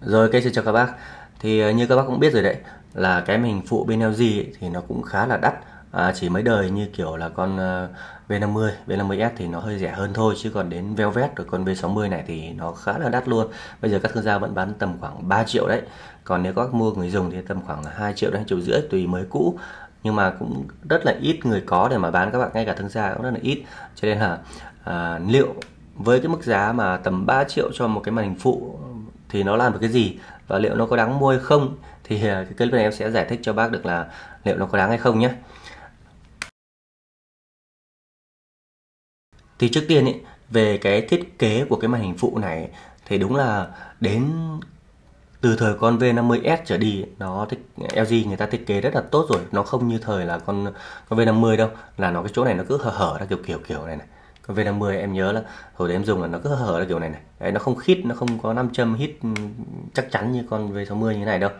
Rồi, cái xin chào các bác. Thì ờ, như các bác cũng biết rồi đấy, là cái màn hình phụ bên LG ấy, thì nó cũng khá là đắt. À, chỉ mấy đời như kiểu là con ờ, V50, V50s thì nó hơi rẻ hơn thôi chứ còn đến Velvet rồi con V60 này thì nó khá là đắt luôn. Bây giờ các thương gia vẫn bán tầm khoảng 3 triệu đấy. Còn nếu các mua người dùng thì tầm khoảng 2 triệu đến 2 triệu rưỡi tùy mới cũ. Nhưng mà cũng rất là ít người có để mà bán các bạn, ngay cả thương gia cũng rất là ít. Cho nên là à, liệu với cái mức giá mà tầm 3 triệu cho một cái màn hình phụ thì nó làm được cái gì và liệu nó có đáng mua hay không thì à, cái clip này em sẽ giải thích cho bác được là liệu nó có đáng hay không nhé. Thì trước tiên ý, về cái thiết kế của cái màn hình phụ này thì đúng là đến từ thời con V50s trở đi nó thích LG người ta thiết kế rất là tốt rồi nó không như thời là con con V50 đâu là nó cái chỗ này nó cứ hở hở ra kiểu kiểu kiểu này này con V50 em nhớ là hồi đấy em dùng là nó cứ hở là kiểu này này. Đấy, nó không khít nó không có nam châm hít ừ, chắc chắn như con V60 như thế này đâu.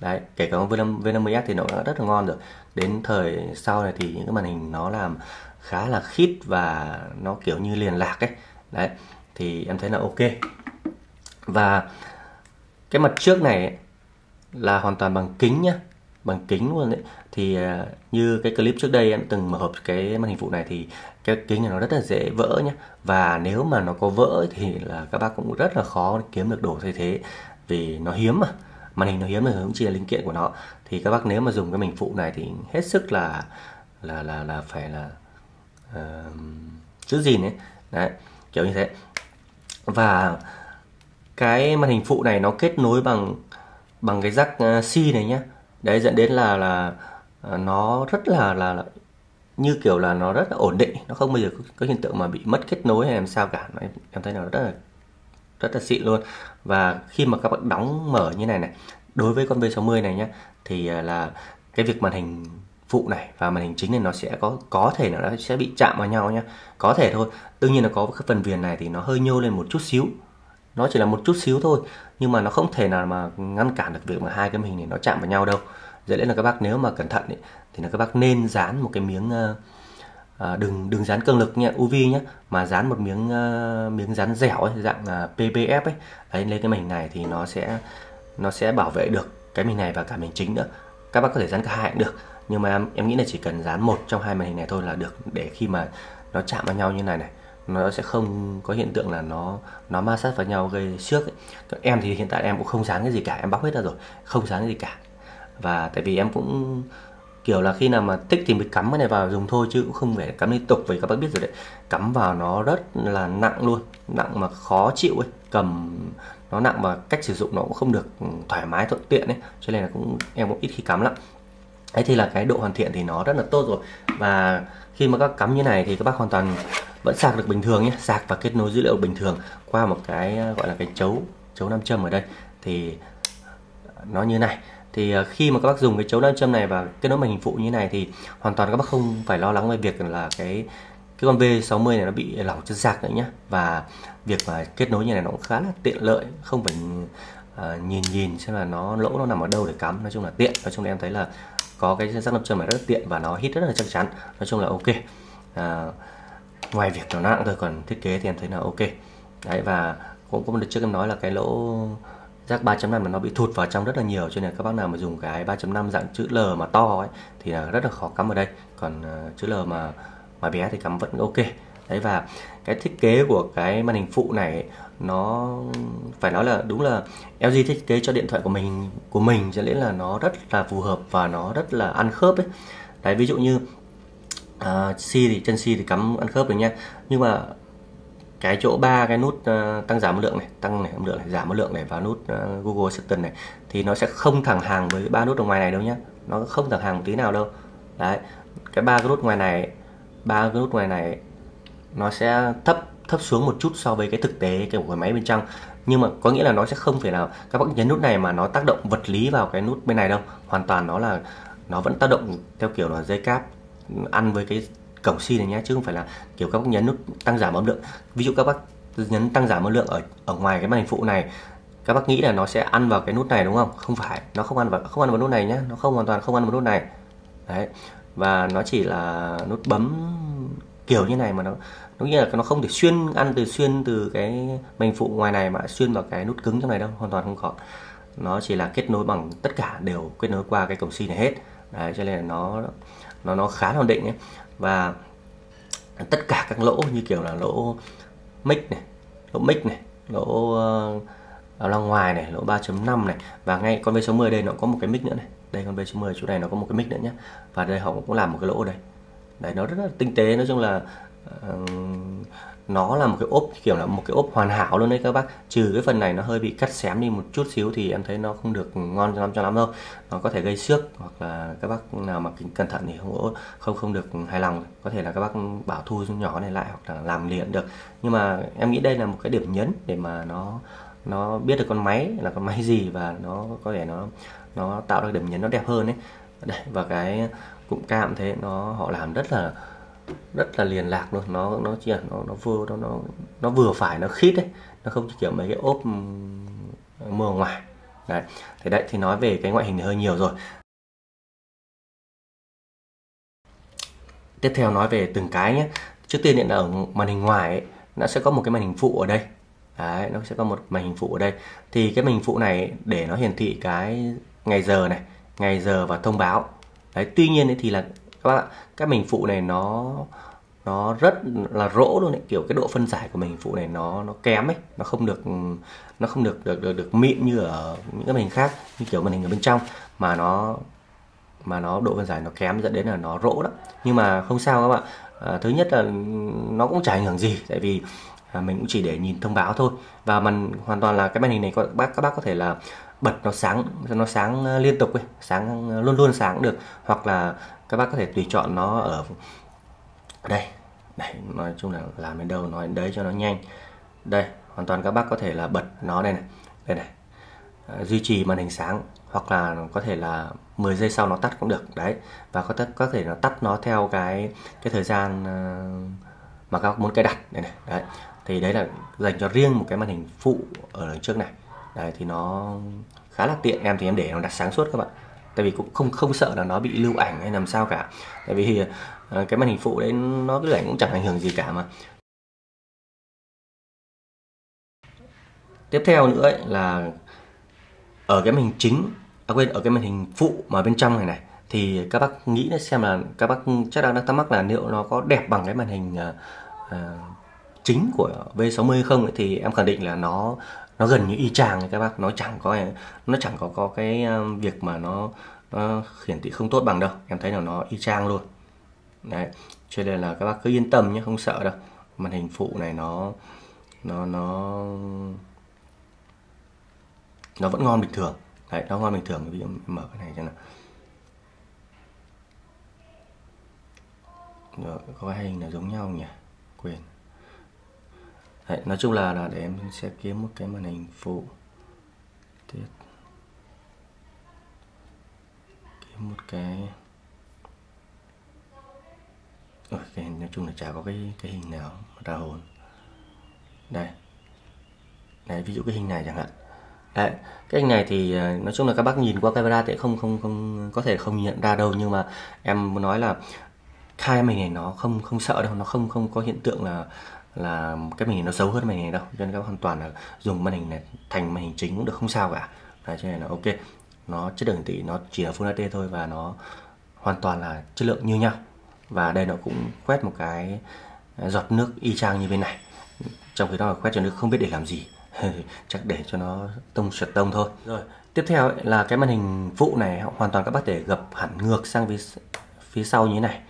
Đấy kể cả con V5, V50s thì nó đã rất là ngon rồi. Đến thời sau này thì những cái màn hình nó làm khá là khít và nó kiểu như liền lạc ấy. Đấy thì em thấy là ok. Và cái mặt trước này ấy, là hoàn toàn bằng kính nhá bằng kính luôn đấy thì à, như cái clip trước đây em từng mở hộp cái màn hình phụ này thì cái kính này nó rất là dễ vỡ nhé và nếu mà nó có vỡ thì là các bác cũng rất là khó kiếm được đồ thay thế. Vì nó hiếm mà màn hình nó hiếm rồi cũng chỉ là linh kiện của nó. Thì các bác nếu mà dùng cái màn hình phụ này thì hết sức là là là là phải là uh, giữ gìn ấy. Đấy kiểu như thế. Và cái màn hình phụ này nó kết nối bằng bằng cái jack uh, C này nhá đấy dẫn đến là là à, nó rất là là, là như kiểu là nó rất là ổn định. Nó không bao giờ có, có hiện tượng mà bị mất kết nối hay làm sao cả. Em, em thấy nó rất là rất là xịn luôn. Và khi mà các bạn đóng mở như này này đối với con V60 này nhá thì à, là cái việc màn hình phụ này và màn hình chính này nó sẽ có có thể là nó sẽ bị chạm vào nhau nhá. Có thể thôi. Đương nhiên là có cái phần viền này thì nó hơi nhô lên một chút xíu nó chỉ là một chút xíu thôi nhưng mà nó không thể nào mà ngăn cản được việc mà hai cái màn hình này nó chạm vào nhau đâu. Dễ lẽ là các bác nếu mà cẩn thận ấy, thì là các bác nên dán một cái miếng uh, đừng đừng dán cường lực nha UV nhé mà dán một miếng uh, miếng dán dẻo ấy, dạng uh, PPF ấy. Đấy lên cái màn hình này thì nó sẽ nó sẽ bảo vệ được cái màn này và cả màn chính nữa. Các bác có thể dán cả hai cũng được nhưng mà em, em nghĩ là chỉ cần dán một trong hai màn hình này thôi là được để khi mà nó chạm vào nhau như này này nó sẽ không có hiện tượng là nó nó ma sát vào nhau gây xước ấy. em thì hiện tại em cũng không sáng cái gì cả, em bóc hết ra rồi, không sáng cái gì cả. Và tại vì em cũng, kiểu là khi nào mà thích thì mới cắm cái này vào dùng thôi, chứ cũng không phải cắm liên tục vì các bác biết rồi đấy. Cắm vào nó rất là nặng luôn, nặng mà khó chịu ấy. Cầm nó nặng và cách sử dụng nó cũng không được thoải mái, thuận tiện ấy. Cho nên là cũng, em cũng ít khi cắm lắm. Ấy thì là cái độ hoàn thiện thì nó rất là tốt rồi. Và khi mà các cắm như này thì các bác hoàn toàn vẫn sạc được bình thường nhé sạc và kết nối dữ liệu bình thường qua một cái ờ, gọi là cái chấu chấu nam châm ở đây. Thì nó như này. Thì ờ, khi mà các bác dùng cái chấu nam châm này và kết nối màn hình phụ như này thì hoàn toàn các bác không phải lo lắng về việc là cái cái con V60 này nó bị lỏng chân sạc nữa nhé và việc mà kết nối như này nó cũng khá là tiện lợi không phải uh, nhìn nhìn xem là nó lỗ nó nằm ở đâu để cắm. Nói chung là tiện nói chung là em thấy là có cái rắc nam châm này rất là tiện và nó hít rất là chắc chắn. Nói chung là ok. À, ngoài việc nó nặng thôi còn thiết kế thì em thấy là ok. Đấy và cũng có một trước em nói là cái lỗ rác 3.5 mà nó bị thụt vào trong rất là nhiều cho nên các bác nào mà dùng cái 3.5 dạng chữ L mà to ấy thì là rất là khó cắm ở đây. Còn uh, chữ L mà mà bé thì cắm vẫn ok. Đấy và cái thiết kế của cái màn hình phụ này ấy, nó phải nói là đúng là LG thiết kế cho điện thoại của mình của mình cho nên là nó rất là phù hợp và nó rất là ăn khớp ấy. Đấy ví dụ như Ờ, uh, C thì chân C thì cắm ăn khớp được nha. Nhưng mà cái chỗ ba cái nút uh, tăng giảm lượng này tăng này âm lượng này giảm âm lượng này và nút uh, Google Assistant này thì nó sẽ không thẳng hàng với ba nút ở ngoài này đâu nhá. Nó không thẳng hàng một tí nào đâu. Đấy cái ba cái nút ngoài này ba cái nút ngoài này nó sẽ thấp thấp xuống một chút so với cái thực tế cái của máy bên trong. Nhưng mà có nghĩa là nó sẽ không phải là các bác nhấn nút này mà nó tác động vật lý vào cái nút bên này đâu. Hoàn toàn nó là nó vẫn tác động theo kiểu là dây cáp ăn với cái cổng xi này nhé chứ không phải là kiểu các bác nhấn nút tăng giảm âm lượng. Ví dụ các bác nhấn tăng giảm âm lượng ở ở ngoài cái màn hình phụ này, các bác nghĩ là nó sẽ ăn vào cái nút này đúng không? Không phải, nó không ăn vào, không ăn vào nút này nhé nó không hoàn toàn không ăn vào nút này. Đấy, và nó chỉ là nút bấm kiểu như này mà nó nó nghĩa là nó không thể xuyên, ăn từ xuyên từ cái màn phụ ngoài này mà xuyên vào cái nút cứng trong này đâu, hoàn toàn không có. Nó chỉ là kết nối bằng tất cả đều kết nối qua cái cổng xi này hết. Đấy, cho nên là nó nó nó khá là ổn định ấy. và tất cả các lỗ như kiểu là lỗ mic này lỗ mic này lỗ uh, ở loa ngoài này lỗ 3.5 này. Và ngay con V60 đây nó có một cái mic nữa này. Đây con V60 chỗ này nó có một cái mic nữa nhé và đây họ cũng làm một cái lỗ đây. Đấy nó rất là tinh tế. Nói chung là uh, nó là một cái ốp, kiểu là một cái ốp hoàn hảo luôn đấy các bác. Trừ cái phần này nó hơi bị cắt xém đi một chút xíu thì em thấy nó không được ngon cho lắm cho lắm đâu. Nó có thể gây xước hoặc là các bác nào mà cẩn thận thì không không không được hài lòng. Có thể là các bác bảo thu nhỏ này lại hoặc là làm liền được. Nhưng mà em nghĩ đây là một cái điểm nhấn để mà nó nó biết được con máy là con máy gì và nó có thể nó nó tạo ra điểm nhấn nó đẹp hơn đấy, và cái cụm cam thế nó họ làm rất là rất là liền lạc luôn. Nó nó chỉ là nó nó vừa nó nó nó vừa phải nó khít đấy nó không kiểu mấy cái ốp mưa ngoài. Đấy. Thế đấy thì nói về cái ngoại hình thì hơi nhiều rồi. Tiếp theo nói về từng cái nhé. Trước tiên hiện là ở màn hình ngoài ấy, nó sẽ có một cái màn hình phụ ở đây. Đấy nó sẽ có một màn hình phụ ở đây. Thì cái màn hình phụ này để nó hiển thị cái ngày giờ này ngày giờ và thông báo. Đấy tuy nhiên ấy thì là các bạn ạ cái màn hình phụ này nó nó rất là rỗ luôn đấy. Kiểu cái độ phân giải của màn hình phụ này nó nó kém ấy nó không được nó không được được được, được mịn như ở những cái màn hình khác như kiểu màn hình ở bên trong. Mà nó mà nó độ phân giải nó kém dẫn đến là nó rỗ đó nhưng mà không sao các bạn à, thứ nhất là nó cũng chả ảnh hưởng gì tại vì à, mình cũng chỉ để nhìn thông báo thôi. Và mình hoàn toàn là cái màn hình này các bác các bác có thể là bật nó sáng nó sáng ờ, liên tục ấy, sáng ờ, luôn luôn sáng được. Hoặc là các bác có thể tùy chọn nó ở đây. Đây nói chung là làm đến đâu nói đến đấy cho nó nhanh. Đây hoàn toàn các bác có thể là bật nó đây này đây này. Ờ, duy trì màn hình sáng hoặc là có thể là 10 giây sau nó tắt cũng được đấy. Và có thể có thể nó tắt nó theo cái cái thời gian mà các bác muốn cài đặt đây này đấy. Thì đấy là dành cho riêng một cái màn hình phụ ở đằng trước này đấy thì nó khá là tiện. Em thì em để nó đặt sáng suốt các bạn. Tại vì cũng không không sợ là nó bị lưu ảnh hay làm sao cả. Tại vì uh, cái màn hình phụ đấy nó cái ảnh cũng chẳng ảnh hưởng gì cả mà. Tiếp theo nữa ấy là ở cái màn hình chính à quên ở cái màn hình phụ mà bên trong này này thì các bác nghĩ xem là các bác chắc đang thắc mắc là liệu nó có đẹp bằng cái màn hình uh, chính của V60 không ấy, thì em khẳng định là nó nó gần như y chang các bác. Nó chẳng có nó chẳng có có cái um, việc mà nó, nó hiển thị không tốt bằng đâu. Em thấy là nó y chang luôn. Đấy cho nên là các bác cứ yên tâm nhé không sợ đâu. Màn hình phụ này nó nó nó nó vẫn ngon bình thường. Đấy nó ngon bình thường. Ví dụ mở cái này cho nào. Rồi, có hai hình là giống nhau nhỉ? Quên. Đấy, nói chung là là để em sẽ kiếm một cái màn hình phụ. Tiết kiếm một cái. Ôi, cái nói chung là chả có cái cái hình nào mà ra hồn. Đây. Đấy ví dụ cái hình này chẳng hạn. Đấy cái hình này thì à, nói chung là các bác nhìn qua camera thì không không không có thể không nhận ra đâu nhưng mà em muốn nói là hai mình này nó không không sợ đâu nó không không có hiện tượng là là cái màn hình nó xấu hơn màn hình này đâu. Cho nên các hoàn toàn là dùng màn hình này thành màn hình chính cũng được không sao cả. Đấy, cho nên là ok. Nó chất lượng tỷ nó chỉ là Full HD thôi và nó hoàn toàn là chất lượng như nhau. Và đây nó cũng quét một cái giọt nước y chang như bên này. Trong khi đó là quét cho nước không biết để làm gì. Chắc để cho nó tông sượt tông thôi. Rồi. Tiếp theo là cái màn hình phụ này hoàn toàn các bác để gập hẳn ngược sang phía phía sau như thế này.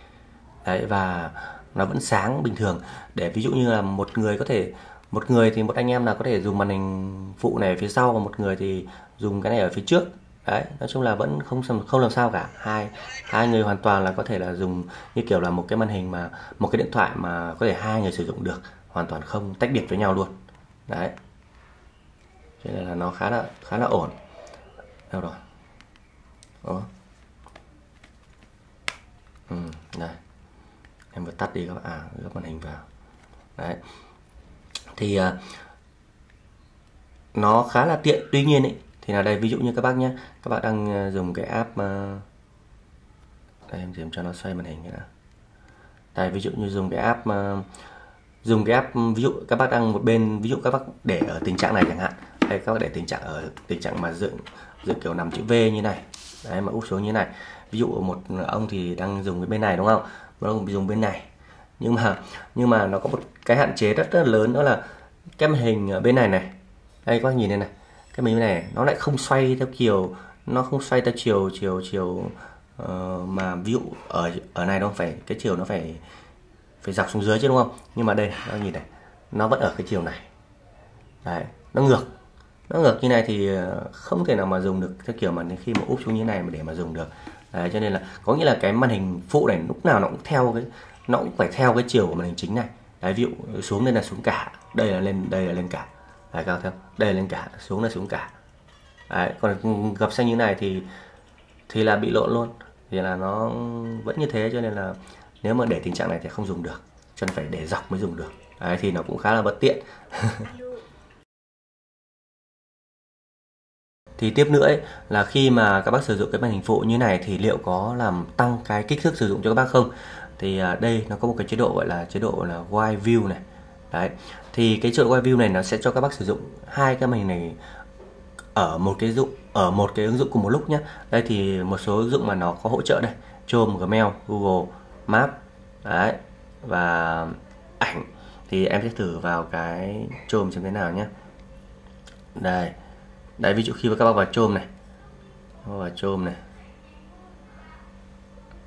Đấy và nó vẫn sáng bình thường. Để ví dụ như là một người có thể một người thì một anh em là có thể dùng màn hình phụ này ở phía sau và một người thì dùng cái này ở phía trước. Đấy nói chung là vẫn không không làm sao cả. Hai hai người hoàn toàn là có thể là dùng như kiểu là một cái màn hình mà một cái điện thoại mà có thể hai người sử dụng được. Hoàn toàn không tách biệt với nhau luôn. Đấy. Cho nên là nó khá là khá là ổn. Đâu rồi? Ủa? ừ, đây em vừa tắt đi các bạn. À gấp màn hình vào. Đấy. Thì uh, nó khá là tiện. Tuy nhiên ấy, thì là đây ví dụ như các bác nhé các bạn đang à, dùng cái app uh, đây em tìm cho nó xoay màn hình như nào. Đây ví dụ như dùng cái app uh, dùng cái app ví dụ các bác đang một bên ví dụ các bác để ở tình trạng này chẳng hạn. Hay các bác để tình trạng ở tình trạng mà dựng dựng kiểu nằm chữ V như này. Đấy mà úp xuống như này. Ví dụ một ông thì đang dùng cái bên này đúng không? Nó cũng dùng bên này. Nhưng mà nhưng mà nó có một cái hạn chế rất, rất lớn đó là cái màn hình ở bên này này. Đây các bạn nhìn đây này. Cái màn hình này nó lại không xoay theo chiều nó không xoay theo chiều chiều chiều uh, mà ví dụ ở ở này nó phải cái chiều nó phải phải dọc xuống dưới chứ đúng không? Nhưng mà đây nó nhìn này nó vẫn ở cái chiều này. Đấy nó ngược. Nó ngược như này thì ờ, không thể nào mà dùng được theo kiểu mà khi mà úp xuống như này mà để mà dùng được đấy, cho nên là có nghĩa là cái màn hình phụ này lúc nào nó cũng theo cái nó cũng phải theo cái chiều của màn hình chính này. Đấy ví dụ xuống đây là xuống cả đây là lên đây là lên cả. Đấy cao theo đây là lên cả xuống là xuống cả. Đấy, còn gặp xanh như này thì thì là bị lộn luôn. Thì là nó vẫn như thế cho nên là nếu mà để tình trạng này thì không dùng được. Cho nên phải để dọc mới dùng được. Đấy, thì nó cũng khá là bất tiện. thì tiếp nữa ấy, là khi mà các bác sử dụng cái màn hình phụ như này thì liệu có làm tăng cái kích thước sử dụng cho các bác không? Thì à, đây nó có một cái chế độ gọi là chế độ là wide view này. Đấy thì cái chế độ wide view này nó sẽ cho các bác sử dụng hai cái màn hình này ở một cái dụng ở một cái ứng dụng cùng một lúc nhé đây thì một số ứng dụng mà nó có hỗ trợ đây Chrome, Gmail, Google map đấy và ảnh. Thì em sẽ thử vào cái Chrome xem thế nào nhé đây đấy ví dụ khi các bác vào chôm này. Vào chôm này.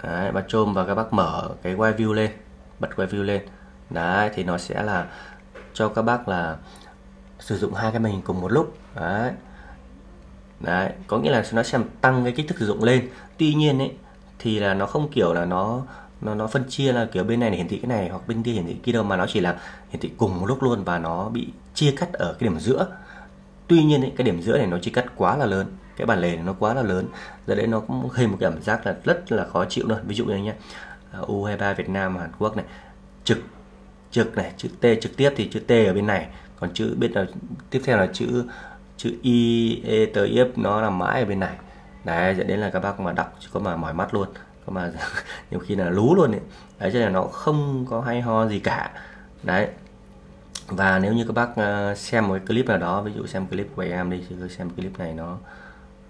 Đấy, bật chôm và các bác mở cái wide view lên bật wide view lên. Đấy thì nó sẽ là cho các bác là sử dụng hai cái màn hình cùng một lúc. Đấy. Đấy có nghĩa là nó sẽ tăng cái kích thước sử dụng lên. Tuy nhiên ấy thì là nó không kiểu là nó nó nó phân chia là kiểu bên này hiển thị cái này hoặc bên kia hiển thị kia đâu mà nó chỉ là hiển thị cùng một lúc luôn và nó bị chia cắt ở cái điểm giữa tuy nhiên ấy, cái điểm giữa này nó chia cắt quá là lớn cái bản lề này nó quá là lớn. Giờ đấy nó cũng gây một cảm giác là rất là khó chịu luôn. Ví dụ như nhé à, U23 Việt Nam Hàn Quốc này trực trực này chữ T trực tiếp thì chữ T ở bên này còn chữ biết là tiếp theo là chữ chữ i e t f nó nằm mãi ở bên này. Đấy dẫn đến là các bác mà đọc chỉ có mà mỏi mắt luôn có mà nhiều khi là lú luôn đấy đấy cho nên là nó không có hay ho gì cả. Đấy và nếu như các bác ờ, xem một cái clip nào đó ví dụ xem clip của em đi thì xem clip này nó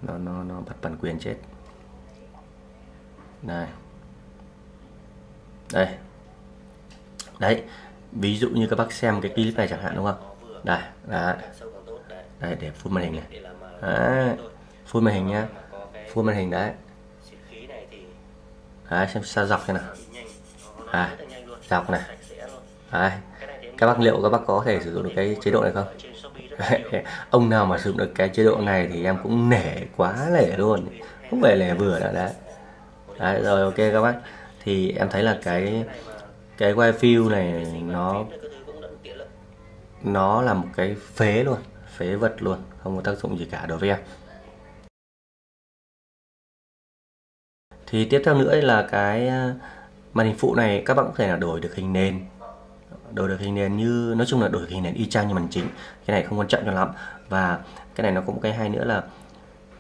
nó nó nó bắt bản quyền chết. Này. Đây. Đấy ví dụ như các bác xem cái clip này chẳng hạn đúng không? Đây đấy. Đây để full màn hình này. Đấy, full màn hình nhá. Full màn hình đấy. Đấy xem sao dọc thế nào. À dọc này. Đấy các bác liệu các bác có thể sử dụng được cái chế độ này không? Ông nào mà sử dụng được cái chế độ này thì em cũng nể quá lẻ luôn. Không phải lẻ vừa nữa đấy. Đấy, rồi, ok các bác. Thì em thấy là cái cái wifi này nó nó là một cái phế luôn, phế vật luôn, không có tác dụng gì cả đối với em. Thì tiếp theo nữa là cái à, màn hình phụ này các bạn có thể là đổi được hình nền đổi được hình nền như, nói chung là đổi hình nền y chang như màn chính. Cái này không quan trọng cho lắm. Và cái này nó cũng cái hay nữa là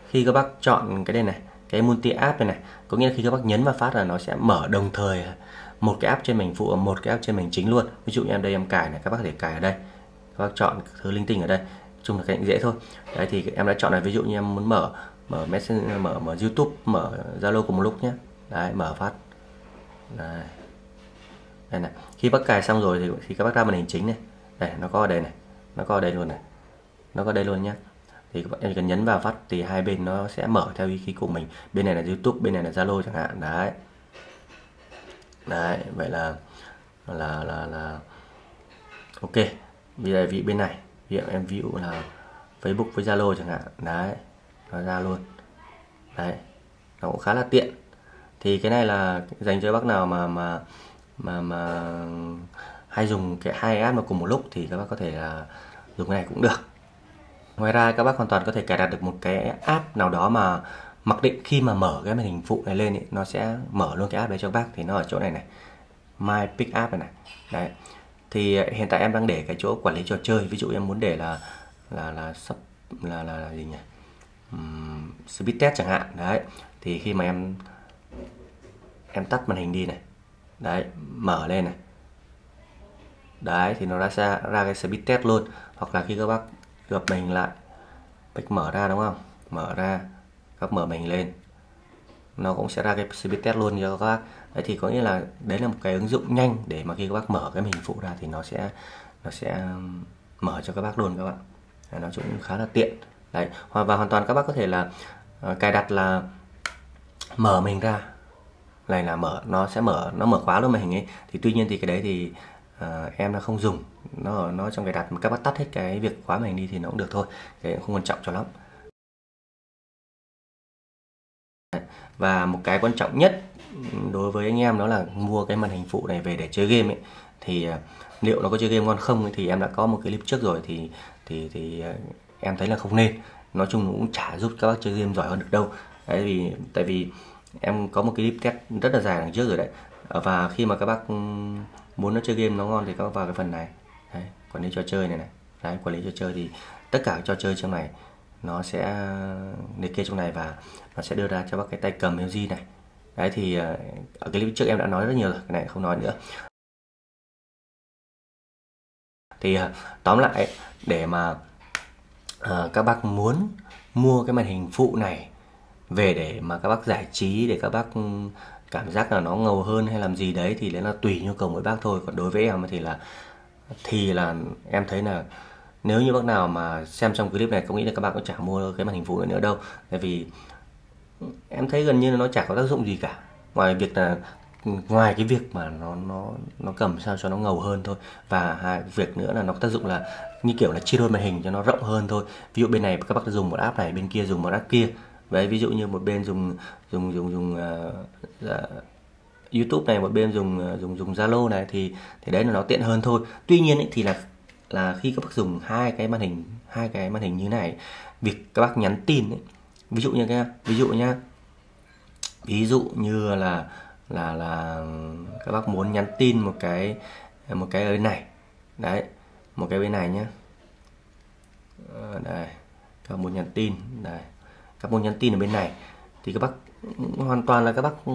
khi các bác chọn cái đây này, cái multi app này này, có nghĩa là khi các bác nhấn vào phát là nó sẽ mở đồng thời một cái app trên mình, phụ và một cái app trên mình chính luôn. Ví dụ như em đây em cài này, các bác có thể cài ở đây. Các bác chọn thứ linh tinh ở đây. Chung là cái dễ thôi. Đấy, thì em đã chọn này. Ví dụ như em muốn mở mở messenger, mở mở youtube, mở zalo cùng một lúc nhé. Đấy, mở phát. Đấy đây này, khi bác cài xong rồi thì khi các bác ra màn hình chính này, đây, nó có ở đây này, nó có ở đây luôn này, nó có đây luôn nhé thì các bạn em cần nhấn vào phát thì hai bên nó sẽ mở theo ý khí của mình. Bên này là youtube, bên này là zalo chẳng hạn, đấy. Đấy, vậy là là là là, ok. Bây giờ vị bên này ví dụ em ví dụ là facebook với zalo chẳng hạn, đấy, nó ra luôn. Đấy, nó cũng khá là tiện. Thì cái này là dành cho bác nào mà mà mà mà hay dùng cái hai app mà cùng một lúc thì các bác có thể là dùng cái này cũng được. Ngoài ra các bác hoàn toàn có thể cài đặt được một cái app nào đó mà mặc định khi mà mở cái màn hình phụ này lên ý, nó sẽ mở luôn cái app đấy cho bác thì nó ở chỗ này này. My Pick App này này. Đấy. Thì ờ, hiện tại em đang để cái chỗ quản lý trò chơi ví dụ em muốn để là là là sắp là, là là gì nhỉ? Um, speed test chẳng hạn. Đấy. Thì khi mà em em tắt màn hình đi này đấy mở lên này. Đấy thì nó đã ra ra cái speed test luôn. Hoặc là khi các bác gập mình lại bạch mở ra đúng không? Mở ra các mở mình lên. Nó cũng sẽ ra cái speed test luôn cho các bác. Đấy thì có nghĩa là đấy là một cái ứng dụng nhanh để mà khi các bác mở cái hình phụ ra thì nó sẽ nó sẽ mở cho các bác luôn các bạn. Đấy, nó cũng khá là tiện. Đấy và hoàn toàn các bác có thể là uh, cài đặt là mở mình ra này là mở nó sẽ mở nó mở khóa luôn màn hình ấy. Thì tuy nhiên thì cái đấy thì uh, em đã không dùng. Nó ở nó trong cái đặt các bác tắt hết cái việc khóa màn hình đi thì nó cũng được thôi. Cái cũng không quan trọng cho lắm. Và một cái quan trọng nhất đối với anh em đó là mua cái màn hình phụ này về để chơi game ấy. Thì uh, liệu nó có chơi game ngon không ấy, thì em đã có một cái clip trước rồi thì thì thì uh, em thấy là không nên. Nói chung cũng chả giúp các bác chơi game giỏi hơn được đâu. Tại vì tại vì em có một cái clip test rất là dài đằng trước rồi đấy. Ờ, và khi mà các bác ừ, muốn nó chơi game nó ngon thì các bác vào cái phần này. Đấy, quản lý trò chơi này này. Đấy, quản lý trò chơi thì tất cả trò chơi trong này nó sẽ liệt kê trong này và nó sẽ đưa ra cho bác cái tay cầm LG này. Đấy thì ờ, ở cái clip trước em đã nói rất nhiều rồi cái này không nói nữa. Thì ờ, tóm lại để mà uh, các bác muốn mua cái màn hình phụ này về để mà các bác giải trí, để các bác ừ, cảm giác là nó ngầu hơn hay làm gì đấy thì đấy là tùy nhu cầu mỗi bác thôi. Còn đối với em thì là thì là em thấy là nếu như bác nào mà xem trong clip này, có nghĩ là các bạn cũng chả mua cái màn hình phụ nữa đâu. Tại vì em thấy gần như là nó chả có tác dụng gì cả. Ngoài việc là ừ, ngoài cái việc mà nó nó nó cầm sao cho nó ngầu hơn thôi. Và hai việc nữa là nó có tác dụng là như kiểu là chia đôi màn hình cho nó rộng hơn thôi. Ví dụ bên này các bác dùng một app này, bên kia dùng một app kia vậy ví dụ như một bên dùng dùng dùng dùng uh, uh, YouTube này một bên dùng à, dùng dùng Zalo này thì thì đấy là nó tiện hơn thôi. Tuy nhiên ấy, thì là là khi các bác dùng hai cái màn hình hai cái màn hình như này việc các bác nhắn tin ấy, ví dụ như cái ví dụ nhá ví dụ như là là là các bác muốn nhắn tin một cái một cái bên này. Đấy một cái bên này nhá. Ờ, đây các muốn nhắn tin đây các môn nhắn tin ở bên này. Thì các bác, hoàn toàn là các bác ừ,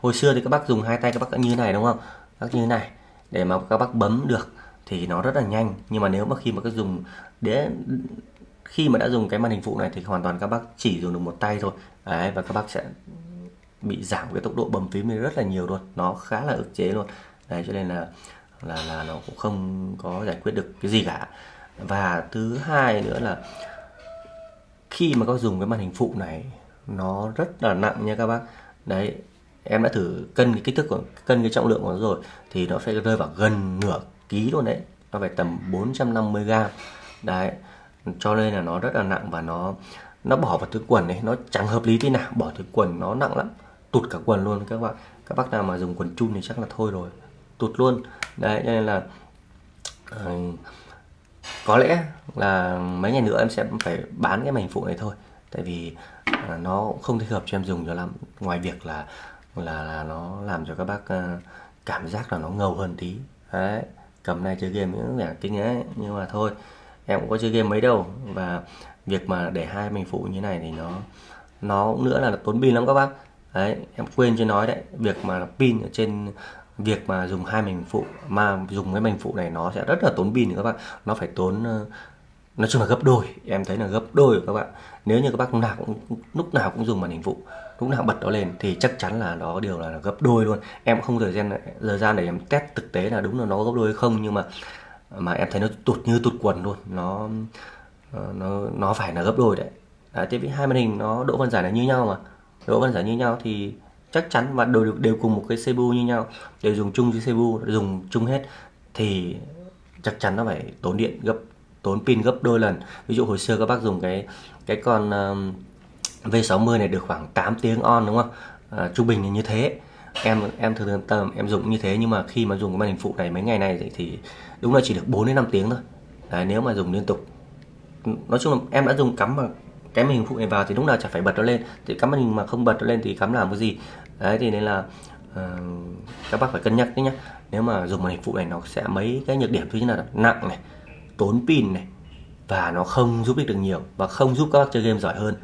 hồi xưa thì các bác dùng hai tay các bác như thế này, đúng không? Các như thế này. Để mà các bác bấm được thì nó rất là nhanh. Nhưng mà nếu mà khi mà các dùng để, khi mà đã dùng cái màn hình phụ này thì hoàn toàn các bác chỉ dùng được một tay thôi. Đấy, và các bác sẽ bị giảm cái tốc độ bấm phím này rất là nhiều luôn. Nó khá là ức chế luôn. Đấy, cho nên là là là nó cũng không có giải quyết được cái gì cả. Và thứ hai nữa là khi mà các dùng cái màn hình phụ này nó rất là nặng nha các bác. Đấy em đã thử cân cái kích thước của cân cái trọng lượng của nó rồi thì nó phải rơi vào gần nửa ký luôn đấy. Nó phải tầm 450 gram. Đấy cho nên là nó rất là nặng và nó nó bỏ vào túi quần đấy nó chẳng hợp lý tí nào. Bỏ túi quần nó nặng lắm tụt cả quần luôn các bạn các bác nào mà dùng quần chun thì chắc là thôi rồi tụt luôn. Đấy nên là uh, có lẽ là mấy ngày nữa em sẽ phải bán cái mảnh phụ này thôi. Tại vì uh, nó không thích hợp cho em dùng cho lắm. Ngoài việc là là là nó làm cho các bác à, cảm giác là nó ngầu hơn tí. Đấy cầm này chơi game cũng vẻ kinh ấy. Nhưng mà thôi em cũng có chơi game mấy đâu. Và việc mà để hai mình phụ như này thì nó nó cũng nữa là tốn pin lắm các bác. Đấy em quên chưa nói đấy. Việc mà pin ở trên việc mà dùng hai mảnh phụ, mà dùng cái mảnh phụ này nó sẽ rất là tốn pin các bạn. Nó phải tốn ờ, nói chung là gấp đôi. Em thấy là gấp đôi các bạn. Nếu như các bác lúc nào cũng, lúc nào cũng dùng màn hình phụ, lúc nào bật nó lên thì chắc chắn là nó điều là gấp đôi luôn. Em không thời gian thời gian để em test thực tế là đúng là nó gấp đôi hay không, nhưng mà mà em thấy nó tụt như tụt quần luôn. Nó ờ, nó nó phải là gấp đôi đấy. Đấy tại vì hai màn hình nó, độ phân giải là như nhau mà. Độ phân giải như nhau thì chắc chắn và đều đều cùng một cái CPU như nhau. Đều dùng chung cái CPU dùng chung hết thì chắc chắn nó phải tốn điện gấp tốn pin gấp đôi lần. Ví dụ hồi xưa các bác dùng cái cái con um, uh, V60 này được khoảng 8 tiếng on đúng không? À, trung bình là như thế. Em em thường thường tầm em dùng như thế nhưng mà khi mà dùng cái màn hình phụ này mấy ngày này thì đúng là chỉ được 4 đến 5 tiếng thôi. Đấy, nếu mà dùng liên tục. Nói chung là em đã dùng cắm vào cái màn hình phụ này vào thì lúc nào chả phải bật nó lên. Thì cắm màn hình mà không bật nó lên thì cắm làm cái gì? Đấy thì nên là uh, các bác phải cân nhắc đấy nhé nếu mà dùng màn hình phụ này nó sẽ mấy cái nhược điểm thứ nhất là nặng này tốn pin này và nó không giúp ích được nhiều và không giúp các bác chơi game giỏi hơn.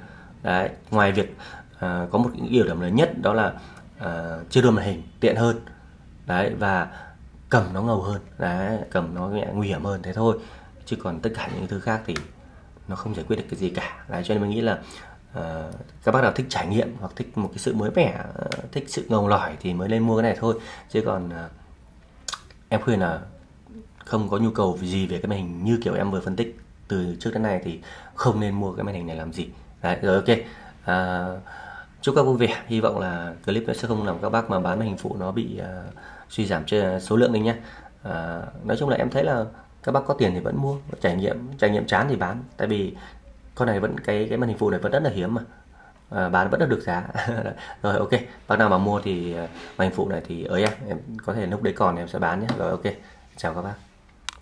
Đấy ngoài việc uh, có một cái ưu điểm lớn nhất đó là uh, chưa đưa màn hình tiện hơn. Đấy và cầm nó ngầu hơn. Đấy cầm nó nguy hiểm hơn thế thôi. Chứ còn tất cả những thứ khác thì nó không giải quyết được cái gì cả. Đấy cho nên mình nghĩ là uh, các bác nào thích trải nghiệm hoặc thích một cái sự mới mẻ uh, thích sự ngầu lỏi thì mới lên mua cái này thôi. Chứ còn uh, em khuyên là không có nhu cầu gì về cái màn hình như kiểu em vừa phân tích từ trước đến nay thì không nên mua cái màn hình này làm gì. Đấy rồi ok. À, chúc các vui vẻ. Hy vọng là clip sẽ không làm các bác mà bán màn hình phụ nó bị uh, suy giảm số lượng đi nhé à, nói chung là em thấy là các bác có tiền thì vẫn mua trải nghiệm trải nghiệm chán thì bán. Tại vì con này vẫn cái cái màn hình phụ này vẫn rất là hiếm mà. À, bán vẫn là được giá. Rồi ok. Bác nào mà mua thì ờ, màn hình phụ này thì ới em em có thể lúc đấy còn em sẽ bán nhé. Rồi ok. Chào các bác.